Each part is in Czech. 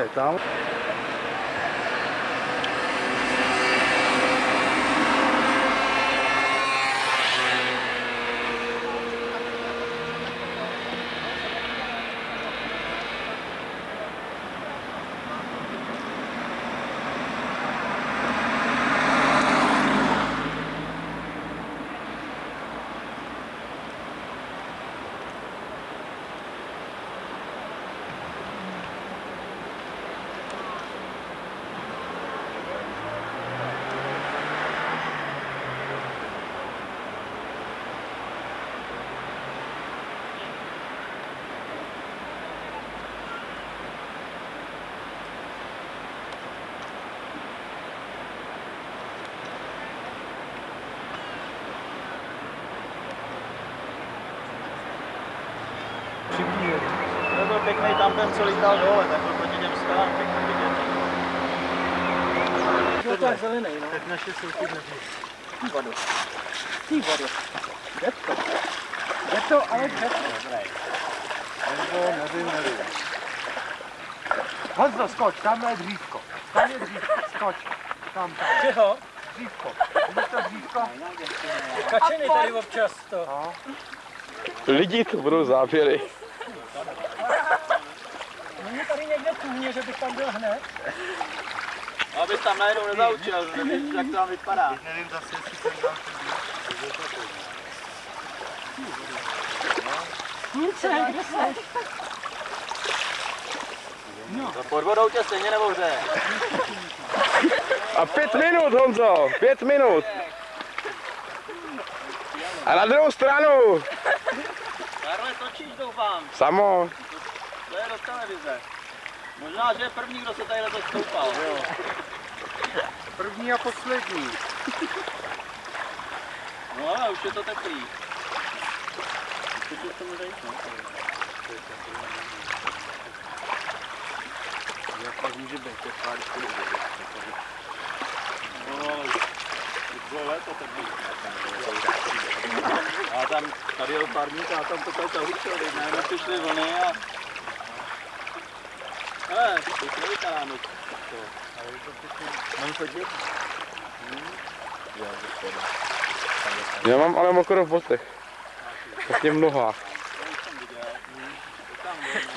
To je tam. To byl pěkný tam ten, co lítal dole, ten byl proti těm skalám pěkný vidět. Jo, to je zelený, no. Tak naše jsou ty. Ty vodu. Ty vodu. Jde to. Jde to, ale jde to. Nebo nevím, nevím. Honzo, skoč, tam je dřívko. Tam je dřívko, skoč. Tam, tam. Čeho? Dřívko. Vidíš to dřívko? Kačeny tady občas to. No. Lidi, to budou záběry. Není tady kůhně, že bych tam byl hned? Abys tam najednou nezaučil, nevíš, jak to tam vypadá. Nevím zase, jestli jsem dal Kluci, kde jsi? No pod vodou tě stejně nebouře. A pět minut, Honzo, pět minut. A na druhou stranu, Karle, točíš doufám. samo. To je do televize. Možná, že je první, kdo se tady to stoupal. Jo. První a poslední. No ale už je to teplý. Už je to může jít, no. Jak pak může být, to je pár No, už bylo léto teplý. A tam, tady je parník a tam to zahučil, teď najednou přišly vlny a... Hele, to už nevypadá moc. To. Mám chodit? Já mám ale mokro v botech. Taky v nohách.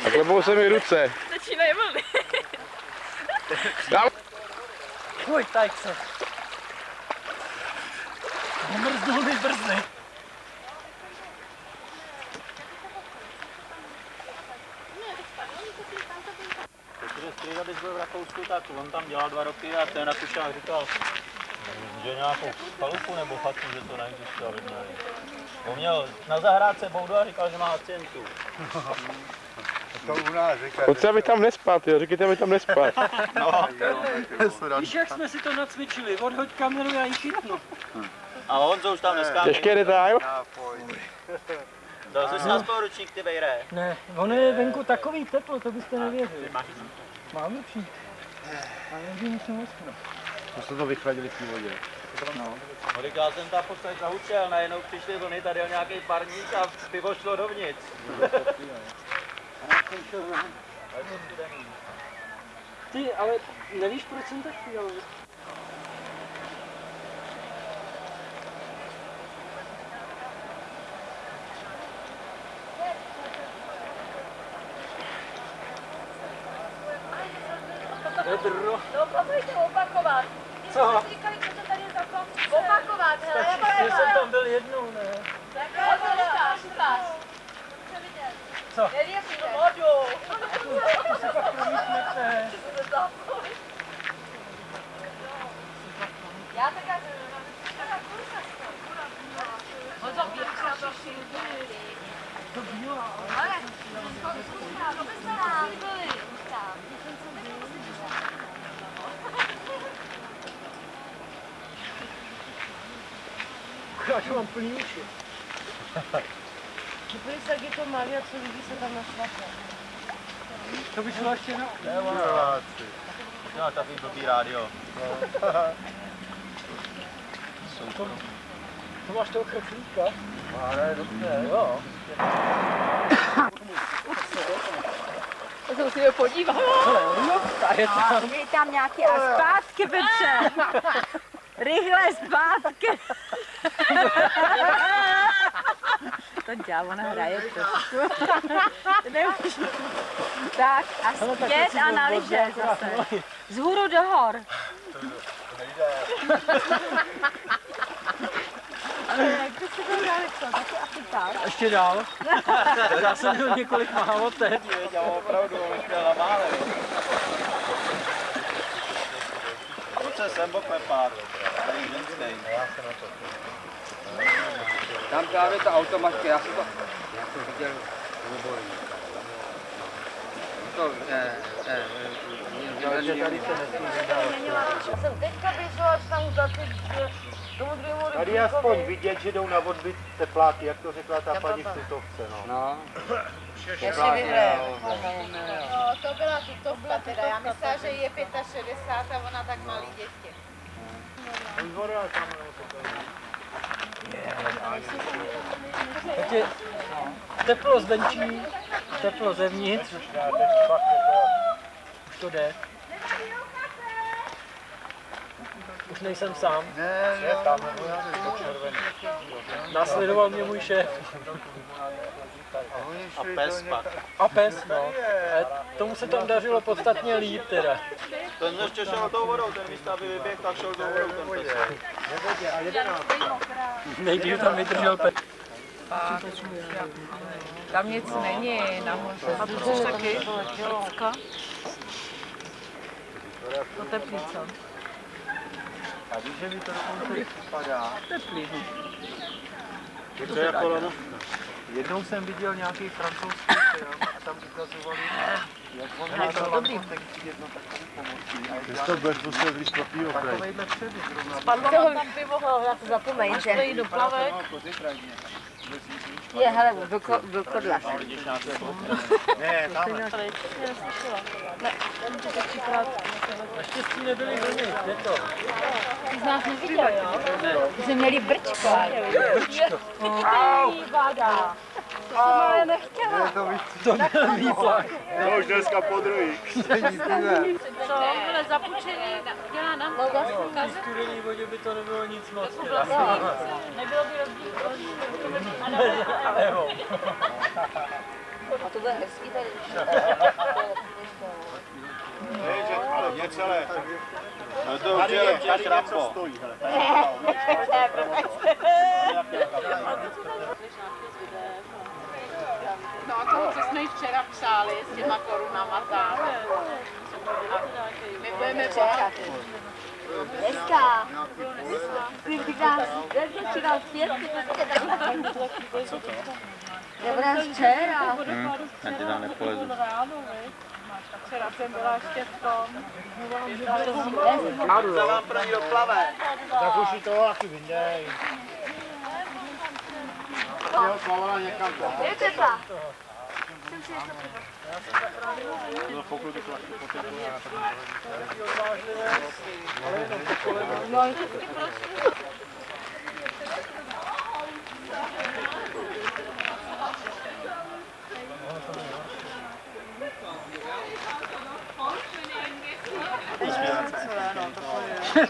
A klepou se mi ruce. Začínají vlny. Pojď, tak se. Zamrznul mi brzdy. Protože strýda, když byl v Rakousku, tak on tam dělal dva roky a ten Rakušák říkal, že nějakou chalupu nebo chatu, že to neexistuje. Ne. On měl na zahrádce boudu a říkal, že má pacientů. To u nás říká. Pojďte, aby tam nespat, jo, říkejte, aby tam nespat. No, Víš, jak jsme si to nacvičili? Odhoď kameru, já ji chytnu. a Honzo už tam dneska. Ještě detail? Já pojď. Dal jsi si na spoluručník, ty vejre. Ne, ono je venku takový teplo, to byste nevěřili. Mám lepší. A někdy musím osknout. To jste to vychladili v té vodě. No, říkal jsem tam v podstatě zahučel, najednou přišly vlny, tady je nějaký parník a pivo šlo dovnitř. Ty, ale nevíš, proč jsem tak chtěl? Vedro. No pojďte opakovat. Ty Co? jste říkali, co to tady je za kopce. Opakovat, hele, jako Já jsem hele. tam byl jednou, ne? Jako ukáž, ukáž. Co? Nevěřím, no vodu. To se pak promítnete. Já taká... Honzo, běžka to To bílá. Ale, to byli. Já mám plný uši. Podívej se, jak je to malý a co lidí se tam našlape. To by šlo ještě na... No, takový blbý rádio. To máš toho krklíka? Ale dobře. Jo. To se musíme podívat. A je tam. Je tam nějaký a zpátky, Petře. Rychle zpátky. To dělá, ona hraje trošku. Tak a zpět a to na akorát zase. Z hůru do hor. Ještě dál. Já jsem měl několik málo teď. Já opravdu, na mále. Kluce, sem bokme pár. Tam právě ta automatka, já jsem to, já jsem viděl výborně. To, eh, eh, eh, tady se Já jsem teďka běžela až tam za ty, že tomu druhému Tady je aspoň vidět, že jdou na odbyt tepláky, jak to řekla ta paní v tutovce. No. No, vyhraje. No, to byla tutovka teda. Já myslela, že je 65 a ona tak malý dětě. Je teplo zvenčí, teplo zevnitř. Už to jde. Už nejsem sám. ne, Je no, tam, nebo já nevím, to červený. Následoval mě můj šéf. a A pes pak. A pes, no. A tomu se tam dařilo podstatně líp teda. Ten ještě šel tou vodou, ten místo, aby vyběhl, tak šel tou vodou ten pes. Nejdřív tam vydržel Petr. Tam nic není nahoře. A to chceš taky? Lucka? To teplý, co? A víš, že mi to dokonce padá. Teplý. no. To je jako lanovka. Jednou jsem viděl nějaký francouzský film a tam ukazovali, jak on házal lankovtek při jedno takový pomocí. To budeš muset víc papíru, Takovejhle. Spadlo tam pivo, na to zapomeň, že? Stojí do plavek. Je, hele, vlkodla. Ne, tam. Naštěstí nebyli vlny. Je to. Ty z nás neviděl, jo? Jsme měli brčko. Brčko. Voda. Ale nechtěla. To byl výplach. No už dneska po druhý. Co? Byly zapučený, dělá nám to V studený vodě by to nebylo nic moc. Nebylo by rozdíl. A to bude hezký tady. Ne, že, ale mě celé. No to Tady, je je, tady něco stojí. No a toho, co jsme jí včera psali s těma korunama tam. My budeme bohatí. Dneska. Kdyby nás dneska přidal svět, ty prostě taky Co to? Já byla včera. Já ti tam nepolezu. Včera jsem byla ještě v tom. Za vám pro ní doplave. Tak už si to taky vyndej. Jo, plavala někam tam. Je pokud to taky potřebuje.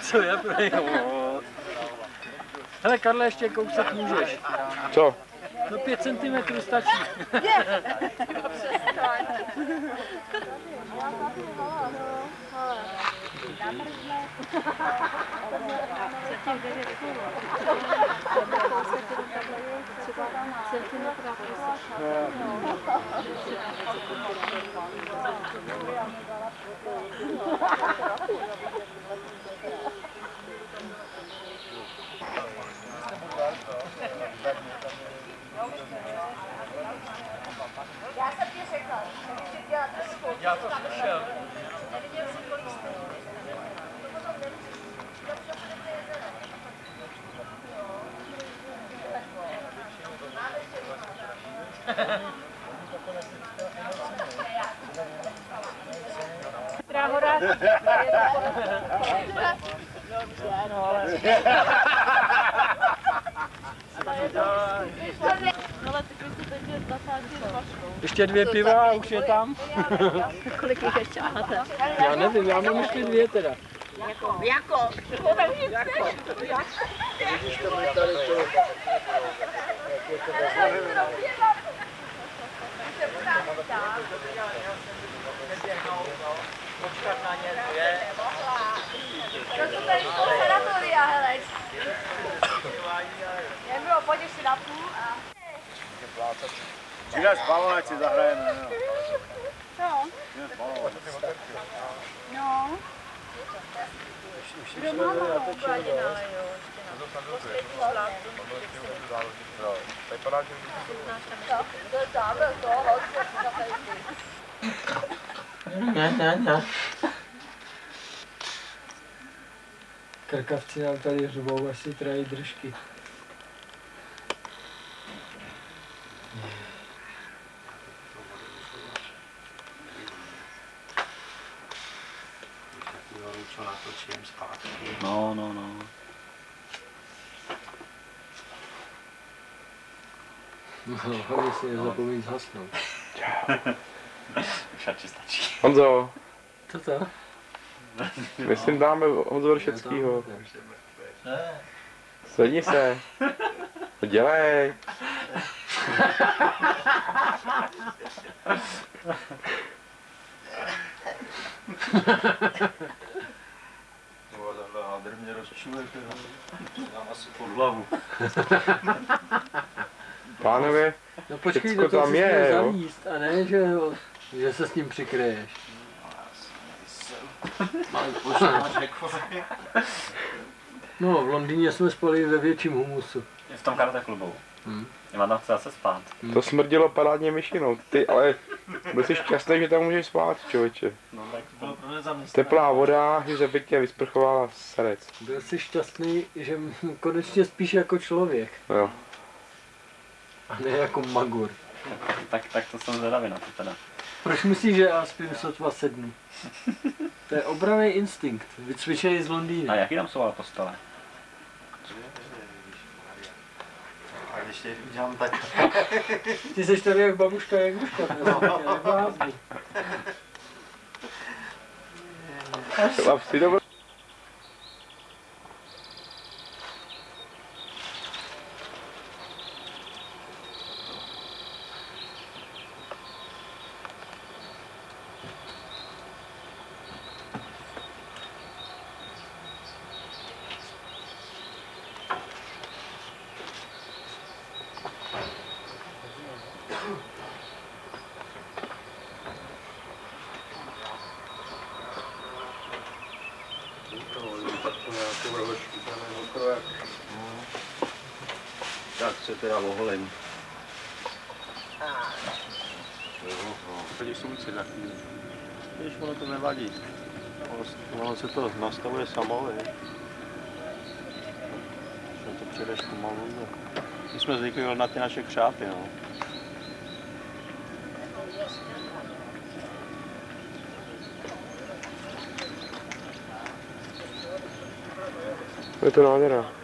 Co je pro Hele Karle, ještě kousek můžeš. Co? No 5 cm stačí. Já jsem ti řekla, že když ti dělat trošku. Já to slyšel. Neviděl jsi, kolik stojí. Ještě dvě piva a už je tam. Kolik jich ještě máte? Já nevím, já mám ještě dvě teda. Jako? To jsou tady z toho sanatoria, hele. Nebylo, pojď si na půl a... Přidaš balon, ať si zahrajeme. jo. Co? No. Doma mám ukladěná, jo. To je zábel toho, hodně si zase Krkavci nám tady řvou, asi trají držky. Co natočím zpátky. No, no, no. No, hlavně si nezapomeň zhasnout. Už radši stačí. Honzo, Co to? myslím dáme Honzo Vršeckýho. Sedni se. To dělej. Tady mě rozčilujete, dám asi pod hlavu. Pánové, No počkej, toho tam si je, jo. zavíst, a ne, že, že se s ním přikryješ. No, v Londýně jsme spali ve větším humusu. Je v tom karate klubu. Hmm. Já tam chci zase spát. to smrdilo parádně myšinou. Ty, ale byl jsi šťastný, že tam můžeš spát, člověče. No tak Bylo pro nezaměstnané. Teplá voda, že se pěkně vysprchovala serec. Byl jsi šťastný, že konečně spíš jako člověk, Jo. a ne jako magur. tak, tak to jsem zvědavý na to teda. Proč myslíš, že já spím sotva sednu? To je obraný instinkt, vycvičený z A Londýna. jaký tam jsou ale postele? A když tě udělám tak, Ty jsi tady jak babuška, jak buška, jak blázni. Chlapci, to bylo... Tak se teda oholím. Chodíš slunce na chvíli. Když ono to nevadí. Ono, ono se to nastavuje samo, víš. Že to přijdeš pomalu. No. My jsme zvyklí na ty naše křápy, no. Je to nádhera.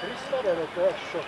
Kristore, no to je šok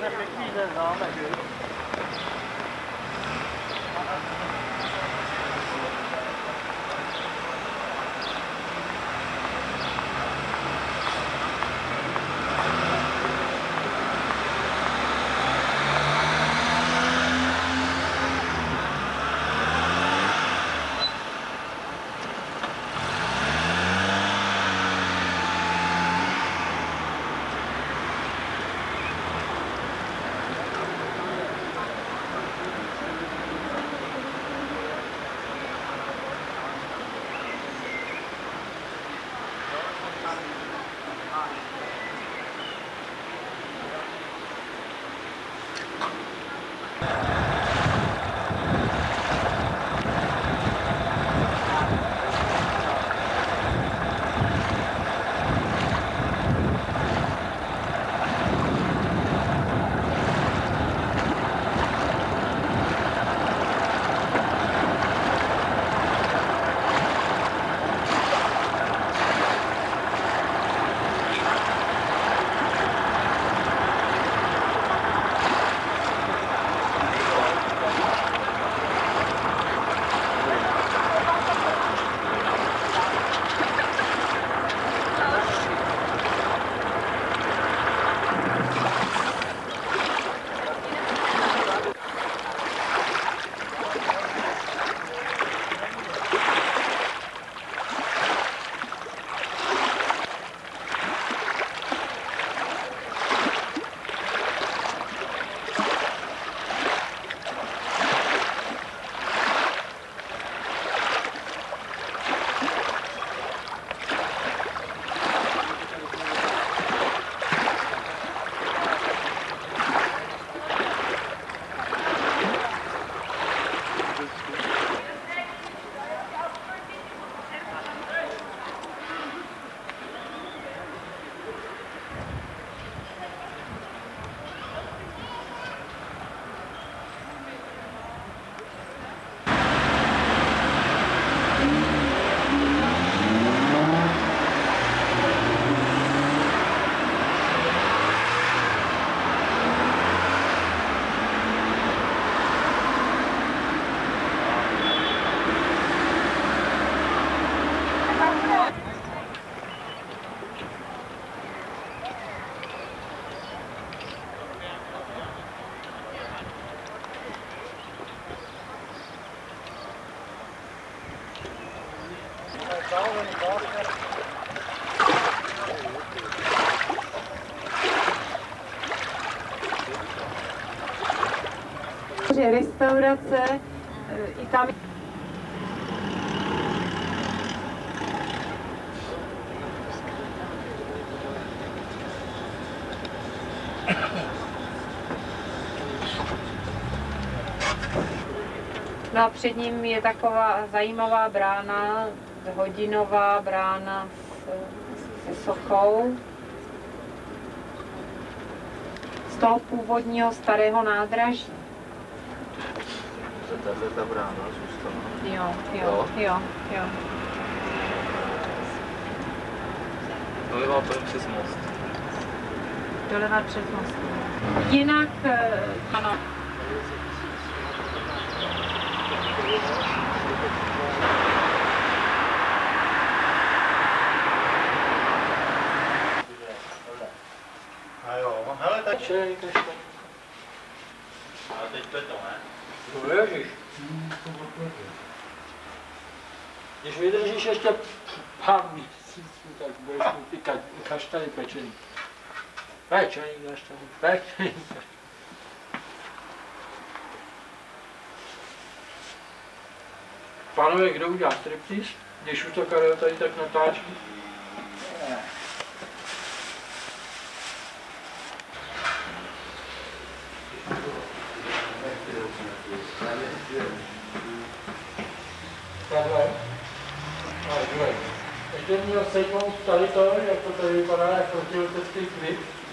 在这边地震，然后感觉。Restaurace, e, i tam No a před ním je taková zajímavá brána, hodinová brána s- se sochou. Z toho původního starého nádraží. Tahle ta brána zůstala. Jo, jo, jo, jo. Dolivá to přes most. Doleva přes most. Jinak, eh, ano. A jo, hele, tak A teď to je to, ne? To ježiš. Když vydržíš ještě pár měsíců, tak budeš mít ty ka- kaštany pečený. Pečený kaštany, pečený kaštany. Pánové, kdo udělá striptease? Když už to Karel tady tak natáčí. within your second territory of the Taripara at 2053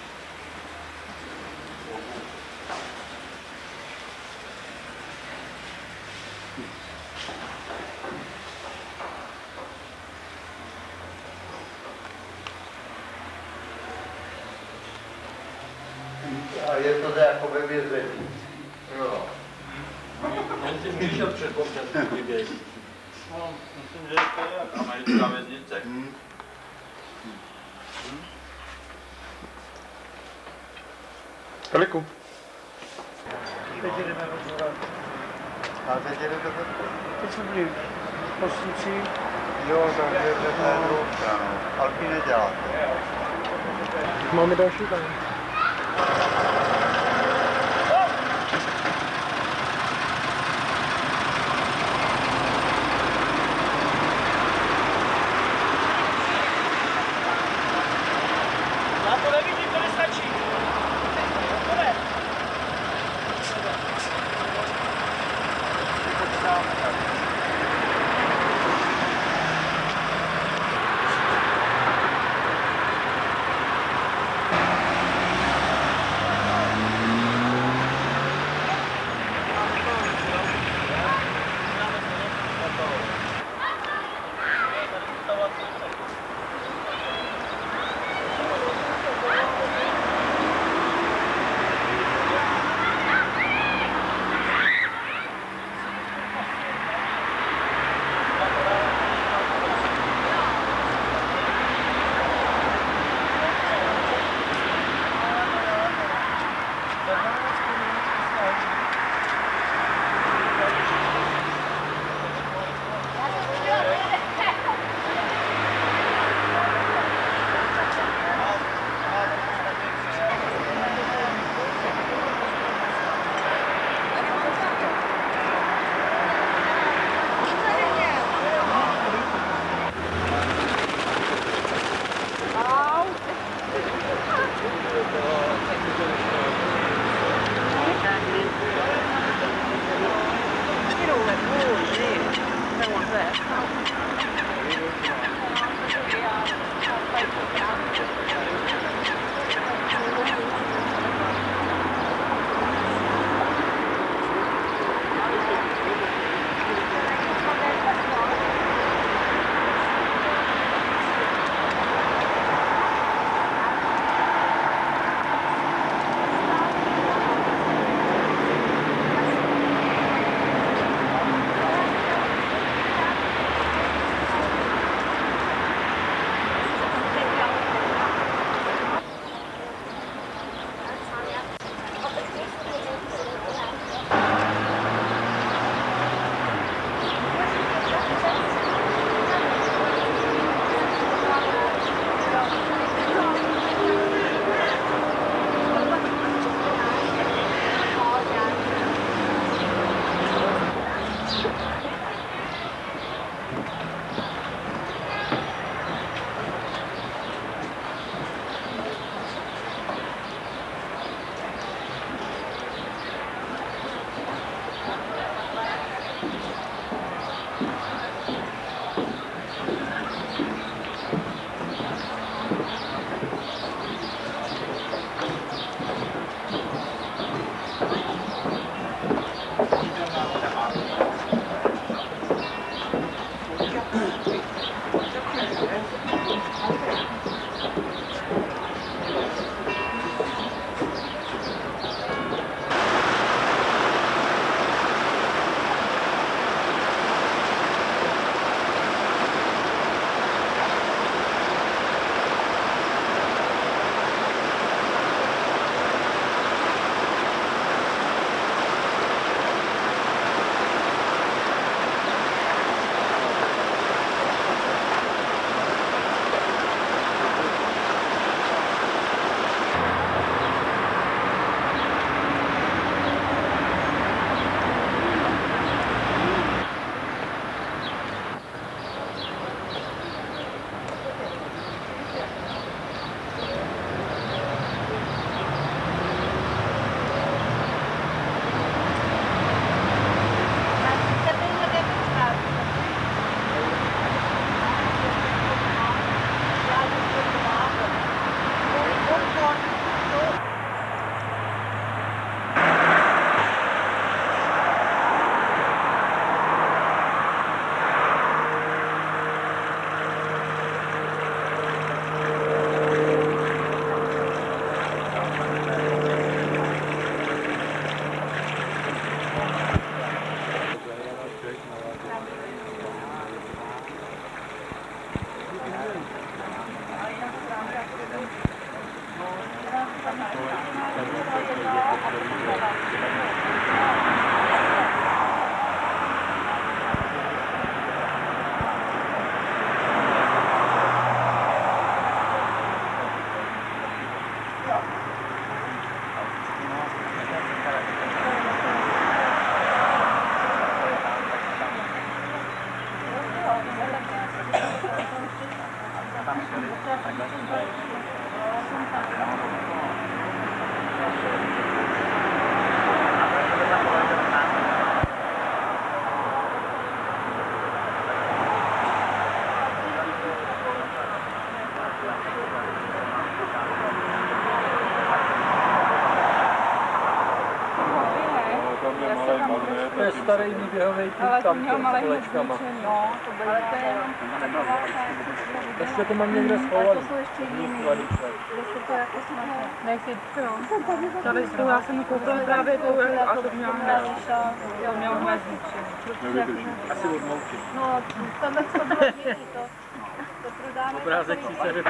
Výběhový klub Ale to tam s kolečkama. No, to bylo ale to je jenom taková Ještě to mám někde Ale schovaný. to jsou ještě jiný, kde se to jako snaží. Nechci, jo. Tady s tou já jsem koupila právě tou a to měla to měla mezi. Asi odmoučit. No, tohle to bylo jiný, to, to prodáme. Obrázek císaře.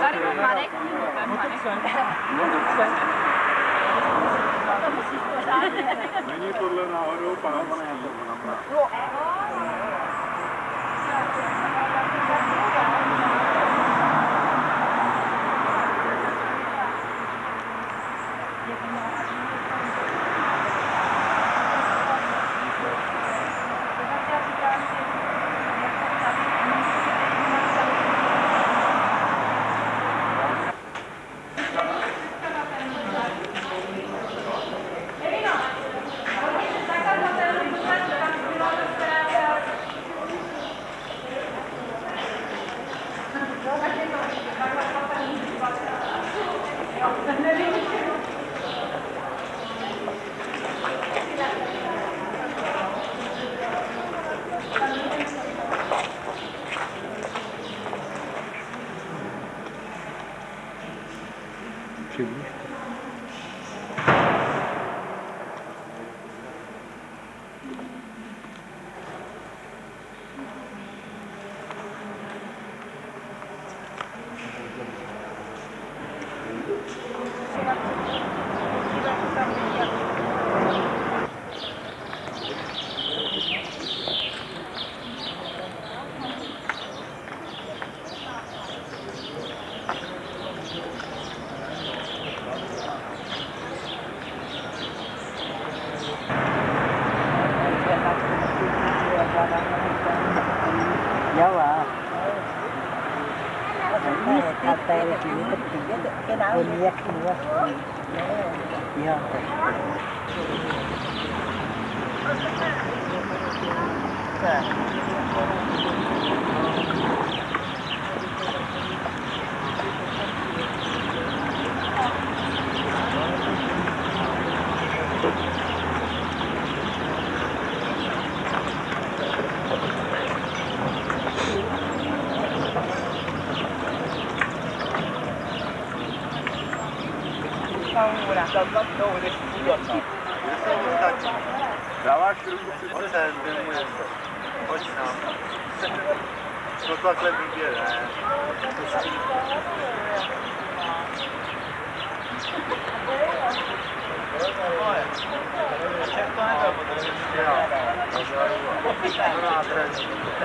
Tady mám Marek, ten Marek. Není tohle náhodou pana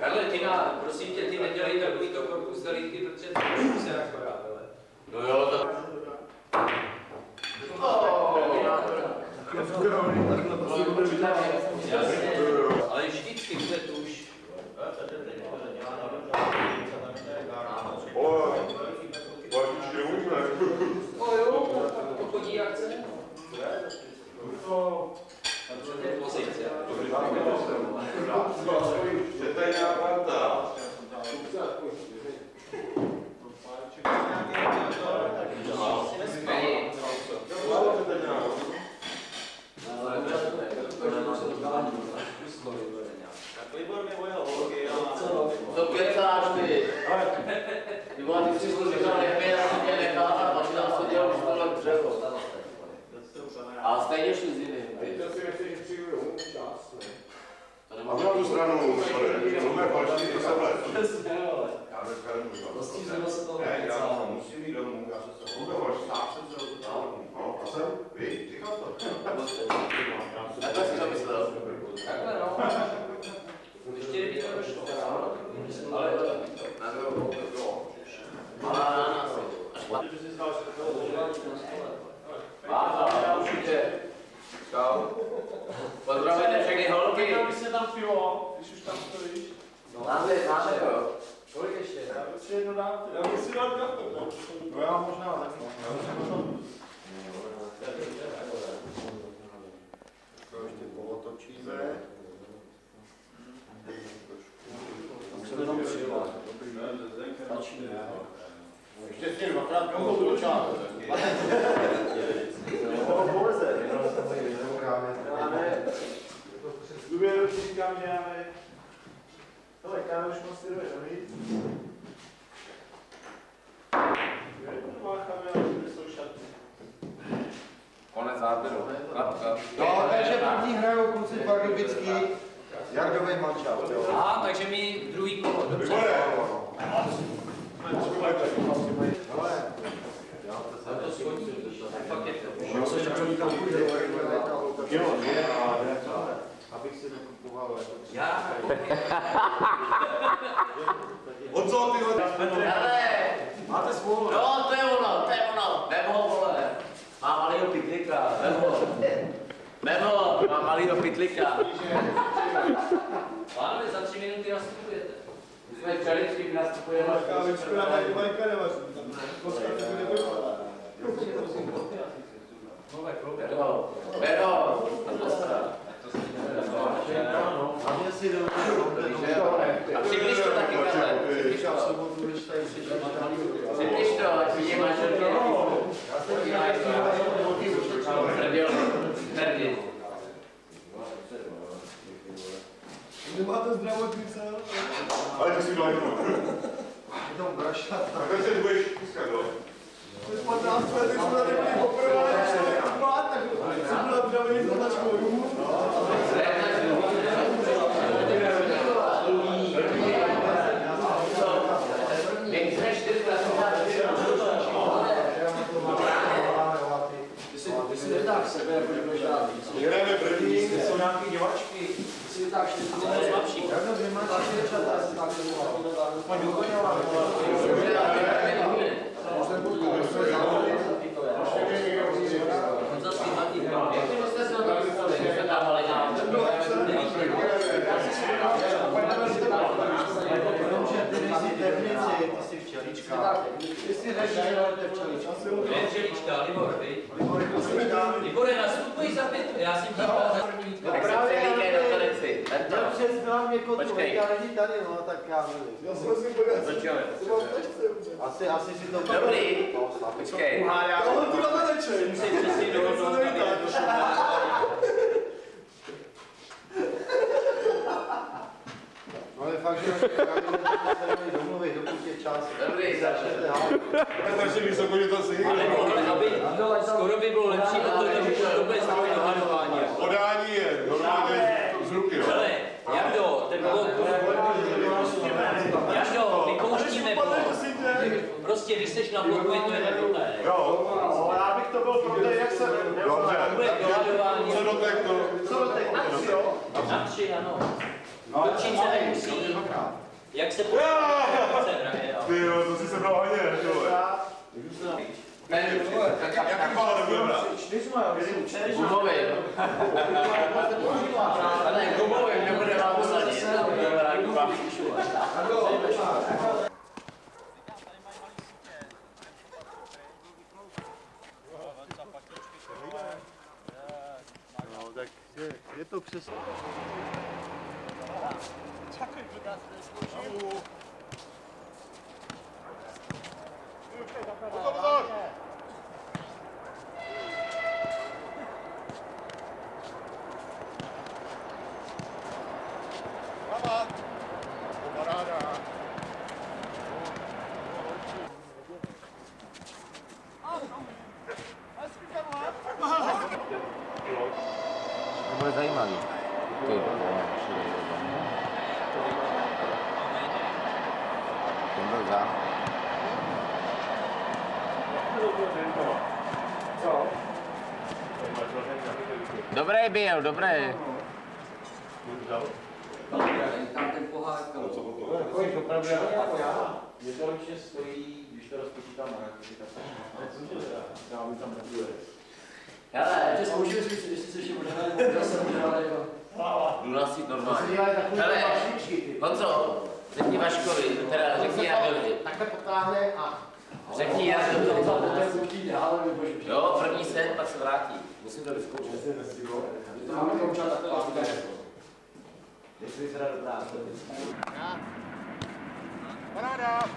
Karle, ty na, prosím tě, ty nedělej takový to korpus dalíky, protože to už se akorát, ale. No jo, to... Jasně, ale vždycky bude tu už. O jo, to chodí jak chce. To je pozice. Hej, To kecáš ty. Ty vole, ty si to říkal, nechme, já jsem tě nechal a pak se na tu stranu, sorry, to je falšný, to se vlez. Já dneska nemůžu. Ne, já musím jít domů, já se se budu falšný. No, a jsem, víš, říkal to. Si to myslel. takhle no. Ještě kdyby to došlo. Ale Na druhou. Ale na nás. Váza, určitě. Čau. Pozdravujte všechny holky. Tam se tam pivo, když už tam stojíš. Máme, máme jo. Kolik ještě? Já prostě jedno dám. Já bych si dal kafe. No já možná taky. Ještě polotočíme. S tím dvakrát komu točá. Důvěru ti říkám, že já ne. Hele, kámo, už moc no jsou šaty. Konec záběru. No, takže první hrajou kluci Pardubický, Jardový mančal. A, takže mi druhý kolo, dobře. Abych si nekupoval. Já. O co ty hodně? Hele, Máte smůlu. no to je ono, to je ono. Vem ho, vole. Má malýho pitlika, vem ho. Vem ho, má malýho pitlika. Pánové, za tři minuty nastupujete. Jsme čeli, když nastupujeme. Kávičku na tady majka nevařím. Koska se bude vypadat. Bero, Bero. A přibliž to taky, Karle. Přibliž Já v to. Přibliž to, ať vidí manželky. Hrdil, Nemáte zdravotnice? Ale to si dal jenom. Je tam brašata. Takhle se budeš pískat, jo? Před 15 lety jsme tady byli poprvé, tak jsem byla zdravý za školu. Víc než čtyřikrát jsem Ty si nedáš sebe, jako že budeš dát víc. Jdeme první. Jsou nějaký divačky. Ty si vytáš ty to je slabší. Jakno dvě máš děvčata, já jsem tak nemohla. Pojď dokoněla. On zase matý. Jak ty jste se na to dostali? My jsme dávali nám. Jenomže ty nejsi technici, ty jsi včelička. Ty si ale to je včelička. Ne, Vřelička, Libor, vy. Libor, nastupuj za pět, já jsem díval za první. Tak se do. Já přes znám někoho, Počkej. já není tady, no, tak já nevím. Já jsem si Začali. Asi, asi si to... Dobrý. Počkej. Já ho tu na. Musím přesně dohodnout, aby nedošlo No ale fakt, že se měli domluvit, dokud je čas. Dobrý, Začnete hádat. Takže vysoko, že to si. Ale skoro by bylo lepší na to, bude stroj dohadování. Podání je normálně z ruky, jo? Hele, Jardo, ten blok, Jardo, vypouštíme blok. Prostě, když jsi na bloku, je to jednoduché. Jo, No, já bych to byl pro té, jak se... dobře. Co to? Co do jo? Na tři, ano. Točit se nemusí. Jak se počítá, se hraje. jo. Ty jo, to si sebral hodně, ty vole. Jaký bál nebude brát? Gumový. Ale gumový nebude vám usadit. No, tak je, je to přesně. Come on. Dobrý byl, dobrý. Tam ten pohár, opravdu. Jednoročně stojí, když to rozpočítám na já bych tam nebude. Hele, Že zkoušíme si, jestli se ještě můžeme, já jsem udělal jako... nasit normálně. Hele. Honzo, řekni Vaškovi, teda řekni. Takhle potáhne a... Řekni Jadovi. To je kuchyně, ale nebo Jo, první set, pak se vrátí. Musím to vyzkoušet. To máme koučat takhle láska. Jestli se dá do práce. Paráda!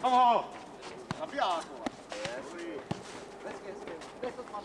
Kom ho! Na pijáku. Dobře, nás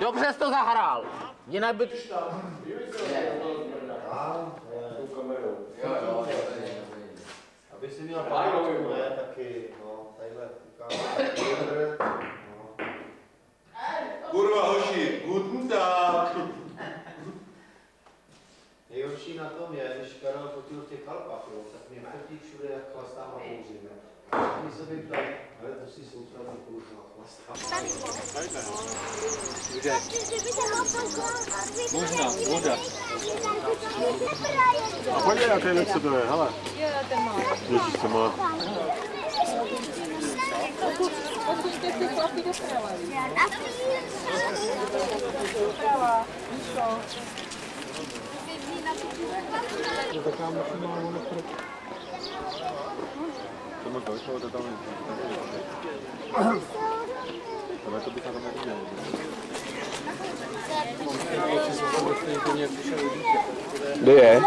dobře jsi to zahrál. Jinak by... Aby si měl pánu, ne, taky, no, tadyhle, ukážu. Kurva hoši, guten Tag. Nejhorší na tom je, když Karel fotil v těch Alpách, jo, tak mě fotí všude, jak chlastám a kouřím. Všichni se mi ptají, ale to si soustavně kouřím a chlastám. Kde? Možná, voda. A podívej, jaké věc, co to je, hele. Jo, ten má. Ježíš, to má. Odkud jste ty chlapí doprava? Doprava, Míšo. To možná vyšlo, to tam je. Ale to bych na tom neviděl. Kde je?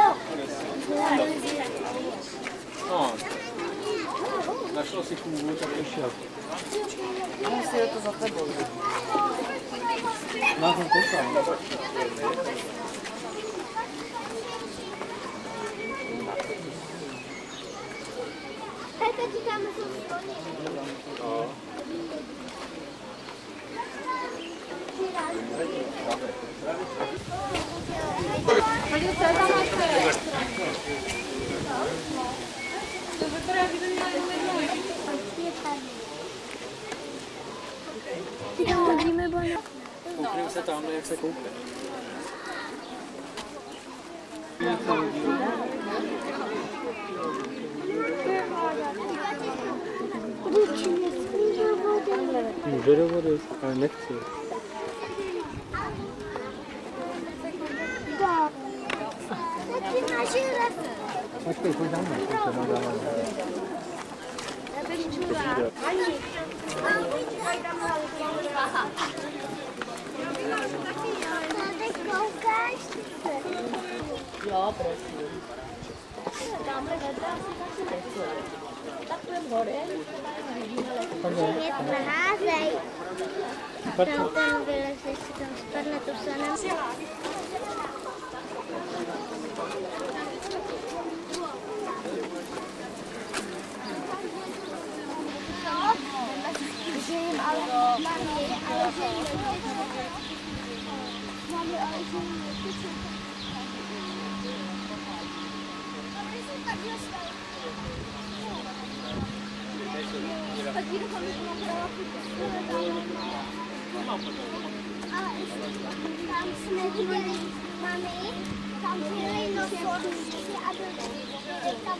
No. Našlo si kůvu, tak to šel. Asi je to za tebou. Na tom koukám. Koukneme se tamhle, jak se koupe. Ruči mě skrývá voda. Může do vody, ale nechci. Tak. Taky na. Počkej, pojď tam, pojď tam, dáme. Já bych čula. Ani. Tady koukáš? Jo, prosím. Tamhle vedle asi taky nechce. Tak půjdem hore. Mě to naházej. Tam ten vyleze, si tam spadne, to se nem... Tam jsme viděli mami, tam byly nosovníky a byly tam.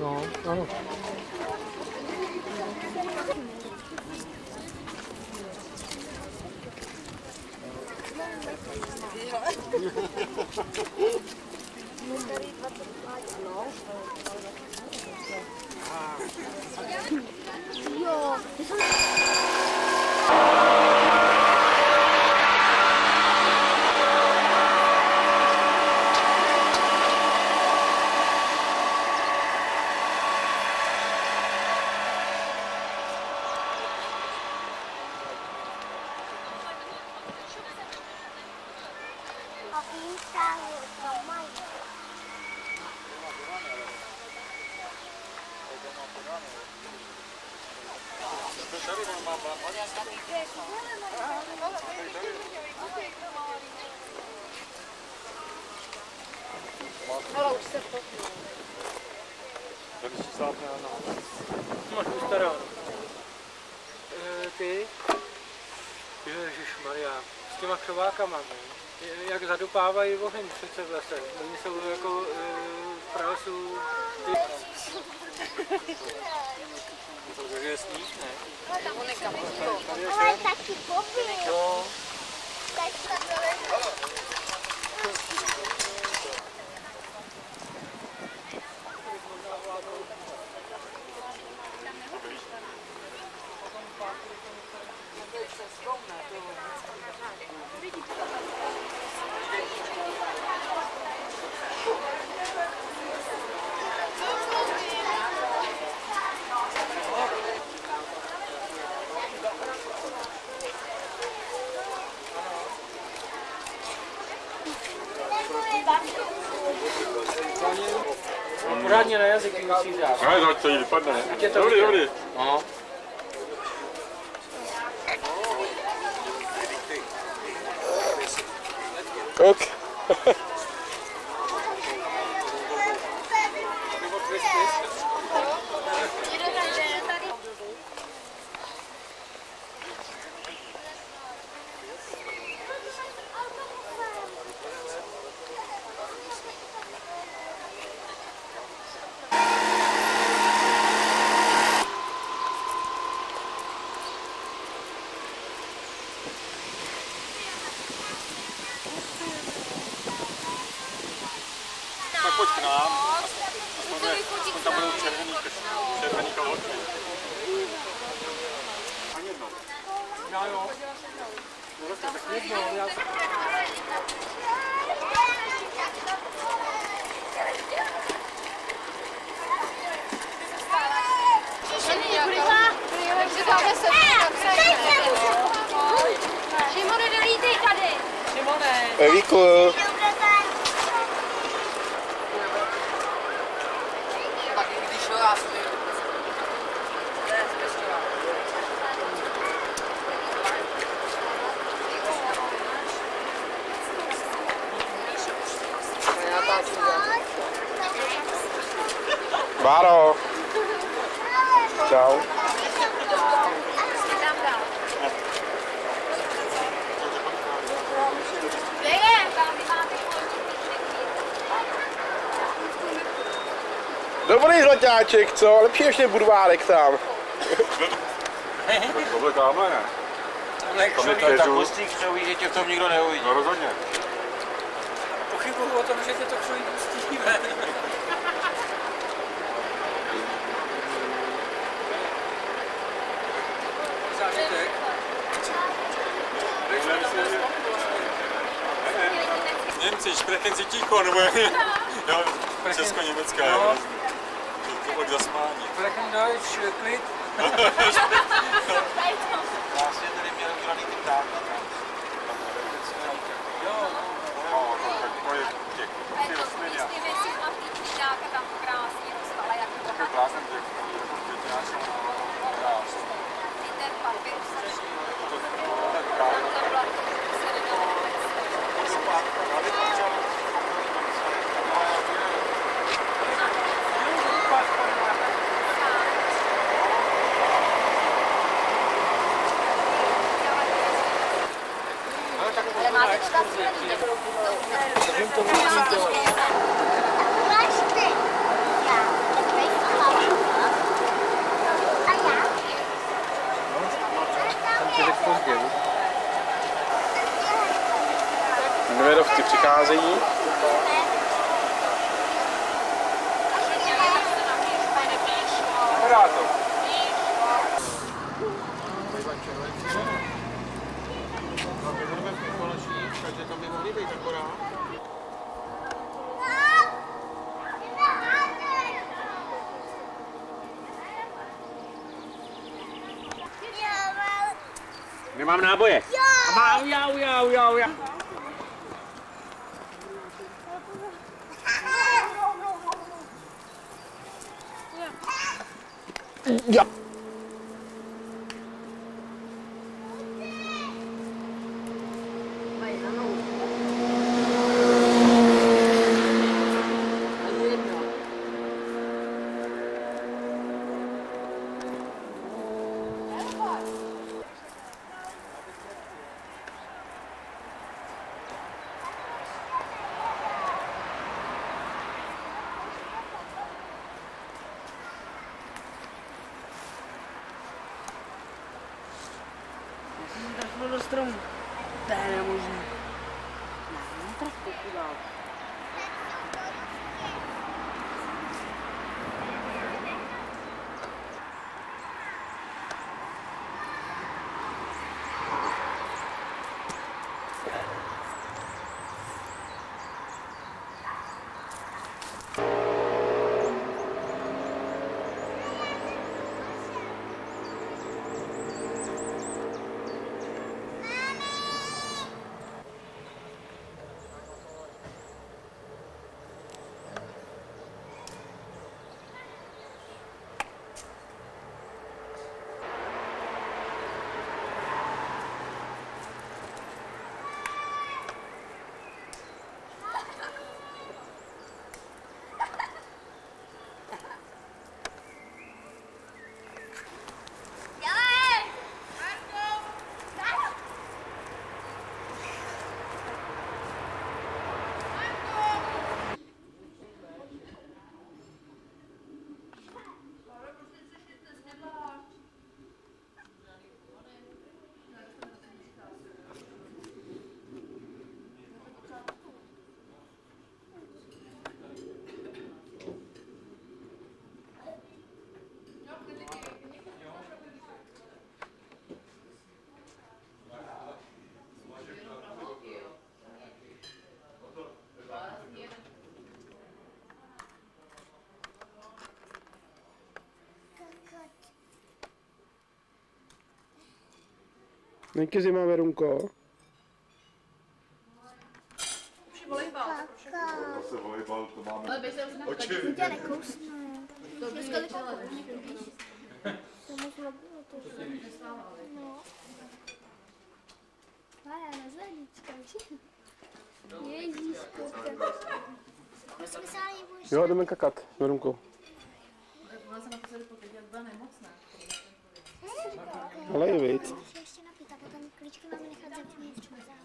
No, ano. Jo, to jsou a písali to mají. Ale už se to... Máš ustarán. E, ty? Ježišmarja, s těma křovákama, ne? Je- Jak zadupávají oheň přece v lese. Oni jsou jako e, v pralesu... Ty... Protože je sníh, ne? Ale taky pobyl. Jo. Teďka to Hlavně na jazyk musíš dát. Ale no, to jí vypadne. Ať je to Dobrý, vidět. dobrý. No. Ok. Tak pojď k nám. Aspoň, aspoň tam budou červený, červený kalhoty. Ani jednou. Já jo. No, tak jednou, já Takže dáme se Šimone, dolítej tady. Šimone. Evíku. Tak i když ho já svůj. Báro. Čau. Dobrý zlaťáček, co? Lepší ještě budvárek tam. Tohle tamhle ne. Tam je tak keřů. hustý křoví, že tě v tom nikdo neuvidí. No rozhodně. Pochybuju o tom, že tě to křoví pustíme. Si ticho, nebo jo, česko-německá. jo. To, to pak zasmání. Sprechen Deutsch, klid. Vlastně tady měl udělaný ty ptáky. Jo, no, to, tak to je těch, ty rostliny. a- tam krásně dostala, jak To je blázen, těch, těch nějaký krás. ten papír To, to, právě. 本当の緊張。mam na boje? Mam ja, ja, ja, ja. Ja. Díky zima, Verunko. Zase volejbal, to máme. Tě nekousnu. Dneska nekousnu. To to. No. A já na zvednička, se nebudeš... Jo, jdeme kakat, Verunko. Ona se naposledy potvrdila, byla nemocná. Ale je víc. Můžu ještě napít a potom klíčky máme nechat zavřít v čumázánu.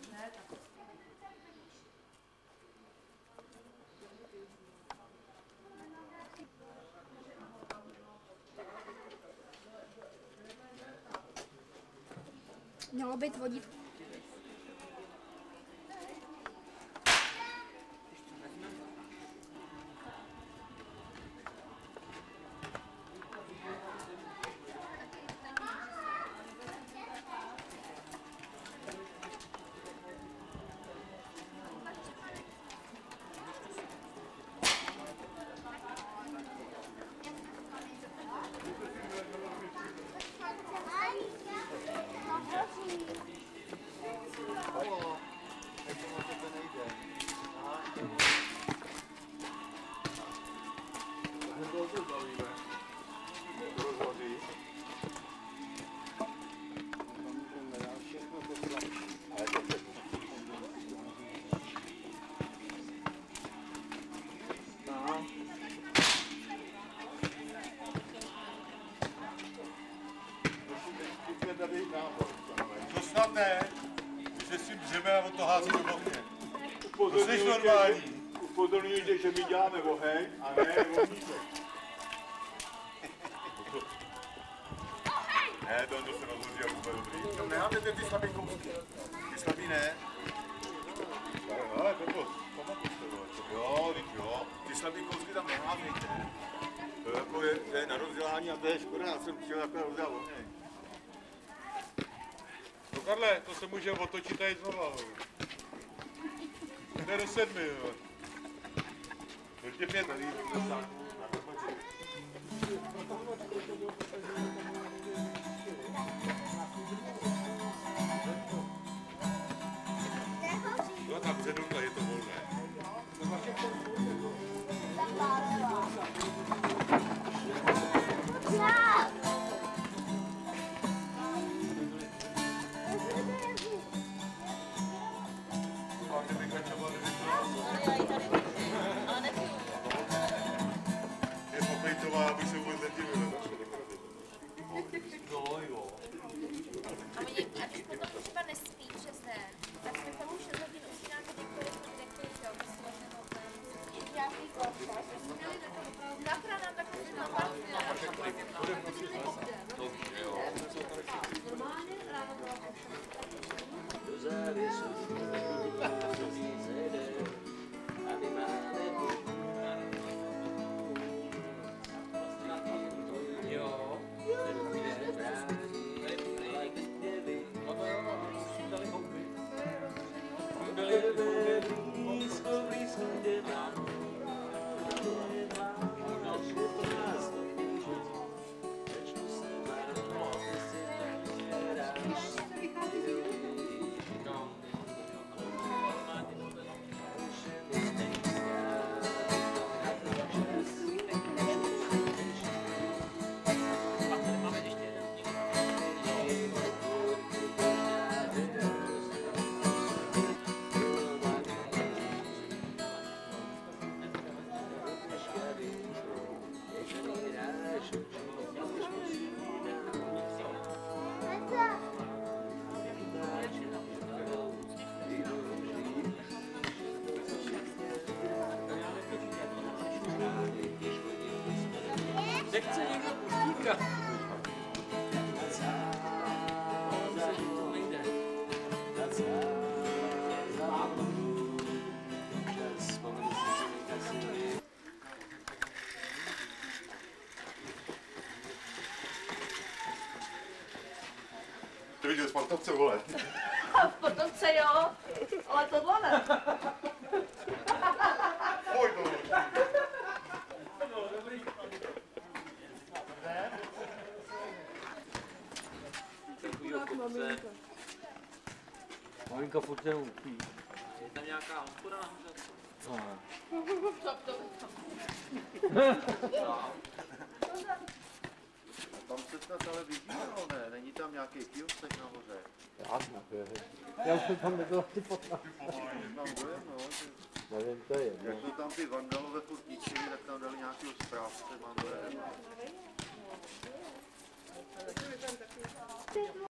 Mělo být vodítko. To Karle, to se může otočit tady znova. Jde do sedmi, jo. Ještě pět sportovce, vole. Sportovce jo, ale tohle ne. Pojď, no. Kopce. Malinka furt jenom. Je tam nějaká hospoda na? No. Tam se snad ale tam nějaký kiosek nahoře? Já jsem Já už jsem tam nebyl ty potom. Mám dojem, no, Nevím, to je jak to tam ty vandalové furt ničili, tak tam dali nějakého správce, mám.